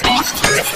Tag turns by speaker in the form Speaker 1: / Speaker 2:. Speaker 1: Podcast.